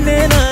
பேச பெண்ணே